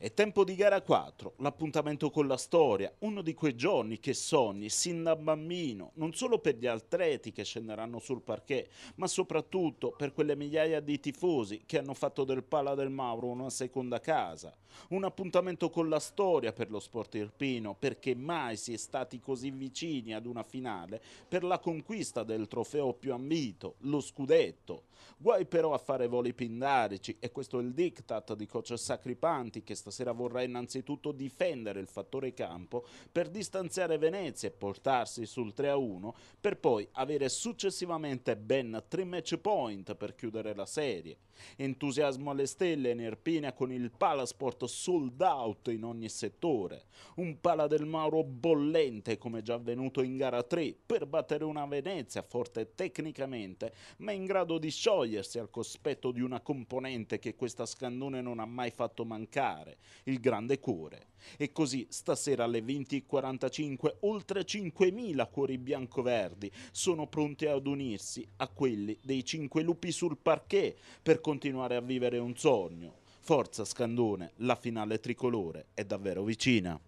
È tempo di gara 4, l'appuntamento con la storia, uno di quei giorni che sogni sin da bambino, non solo per gli atleti che scenderanno sul parquet, ma soprattutto per quelle migliaia di tifosi che hanno fatto del Pala del Mauro una seconda casa. Un appuntamento con la storia per lo sport irpino, perché mai si è stati così vicini ad una finale per la conquista del trofeo più ambito, lo scudetto. Guai però a fare voli pindarici, e questo è il diktat di coach Sacripanti che sta stasera vorrà innanzitutto difendere il fattore campo per distanziare Venezia e portarsi sul 3-1 per poi avere successivamente ben tre match point per chiudere la serie. Entusiasmo alle stelle in Irpina con il Palasport sold out in ogni settore. Un Pala del Mauro bollente come già avvenuto in gara 3 per battere una Venezia forte tecnicamente ma in grado di sciogliersi al cospetto di una componente che questa scandone non ha mai fatto mancare, il grande cuore. E così stasera alle 20.45 oltre 5.000 cuori bianco-verdi sono pronti ad unirsi a quelli dei cinque lupi sul parquet per continuare a vivere un sogno. Forza Scandone, la finale tricolore è davvero vicina.